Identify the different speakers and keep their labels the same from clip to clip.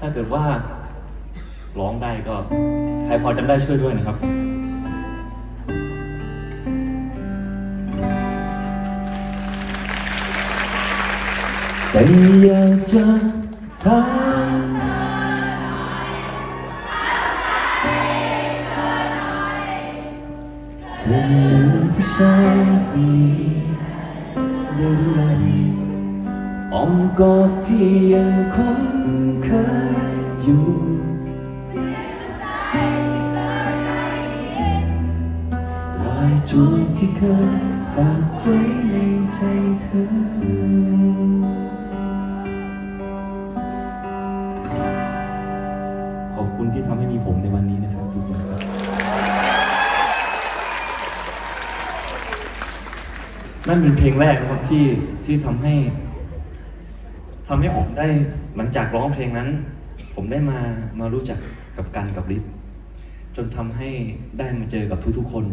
Speaker 1: ถ้าเกิดว่าร้องได้ก็ ใครพอจำได้ช่วยด้วยนะครับแต่อยากจะถามเธอเป็นผู้ชายคนนี้ได้หรือไม่ อ้อมกอดที่ยังคงเคยอยู่รอยจูบที่เคยฝากไว้ในใจเธอขอบคุณที่ทำให้มีผมในวันนี้นะครับทุกคนครับนั่นเป็นเพลงแรกนะครับที่ที่ทำให้ ทำให้ผมได้หลังจากร้องเพลงนั้น ผมได้มามารู้จักกับกันกับลิศจนทำให้ได้มาเจอกับทุกๆคน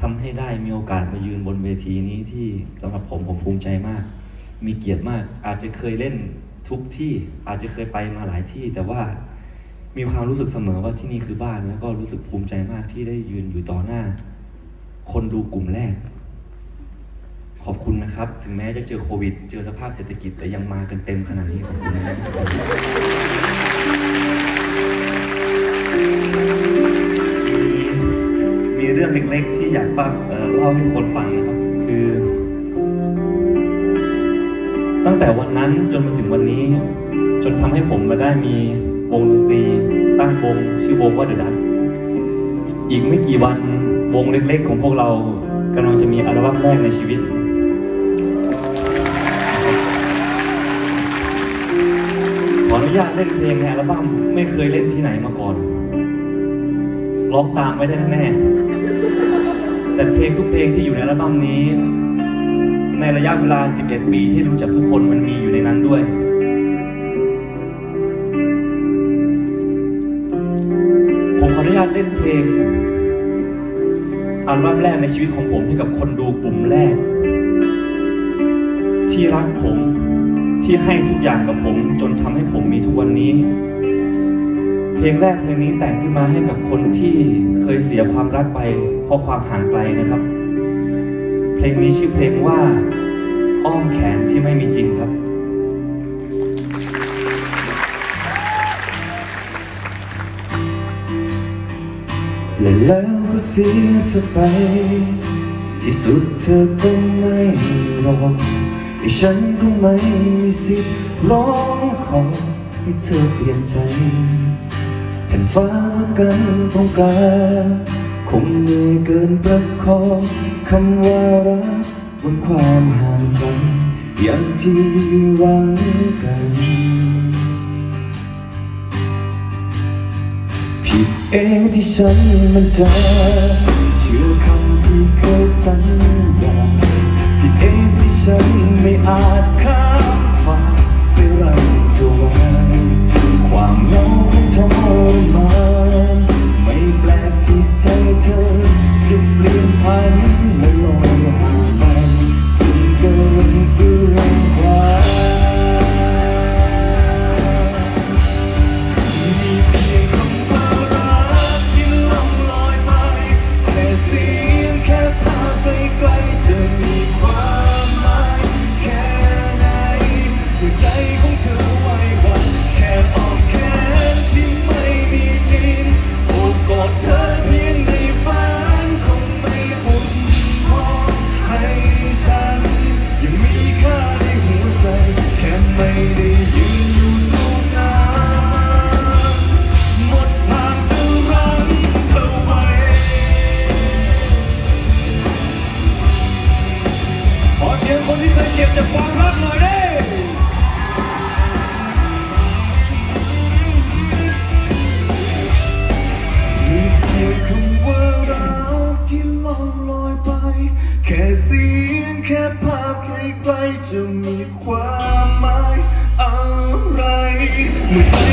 Speaker 1: ทำให้ได้มีโอกาสมายืนบนเวทีนี้ที่สำหรับผมผมภูมิใจมาก มีเกียรติมาก อาจจะเคยเล่นทุกที่อาจจะเคยไปมาหลายที่ แต่ว่ามีความรู้สึกเสมอว่าที่นี่คือบ้านแล้วก็รู้สึกภูมิใจมากที่ได้ยืนอยู่ต่อหน้า คนดูกลุ่มแรก ขอบคุณนะครับ ถึงแม้จะเจอโควิด เจอสภาพเศรษฐกิจแต่ยังมากันเต็มขนาดนี้ขอบคุณนะครับมีมีเรื่องเล็กๆที่อยากฟังเอ่อเล่าให้ทุกคนฟังนะครับ คือ ตั้งแต่วันนั้นจนมาถึงวันนี้ จนทำให้ผมมาได้มีวงดนตรีตั้งวงชื่อวงว่าเดอะดัสอีกไม่กี่วันวงเล็กๆ ของพวกเรากำลังจะมีอัลบั้มแรกในชีวิต ญาตเล่นเพลงในอัลบั้มไม่เคยเล่นที่ไหนมาก่อน ร้องตามไม่ได้แน่แต่เพลงทุกเพลงที่อยู่ในอัลบั้มนี้ ในระยะเวลา 11 ปีที่รู้จักทุกคนมันมีอยู่ในนั้นด้วย ผมขออนุญาตเล่นเพลงอัลบั้มแรกในชีวิตของผมให้กับคนดูกลุ่มแรก ที่รักผม ที่ให้ทุกอย่างกับผมจนทำให้ผมมีทุกวันนี้ เพลงแรกเพลงนี้แต่งขึ้นมาให้กับคนที่เคยเสียความรักไป เพราะความห่างไกลนะครับ เพลงนี้ชื่อเพลงว่า อ้อมแขนที่ไม่มีจริงครับและแล้วก็เสียเธอไป ที่สุดเธอก็ไม่รอ ที่ฉันก็ไม่มีสิทธิ์ร้องขอให้เธอเปลี่ยนใจแผ่นฟ้าเมื่อกันตรงกลางคงเหนื่อยเกินประคองคำว่ารักบนความห่างไกลอย่างที่หวังกันผิดเองที่ฉันมันจะเชื่อคำที่เคย ฉันไม่อาจข้ามฝันไปรังตัวความเหงาทรมานไม่แปลกที่ใจเธอ ลอยไป แค่เสียงแค่ภาพไกลๆจะมีความหมายอะไรเมื่อ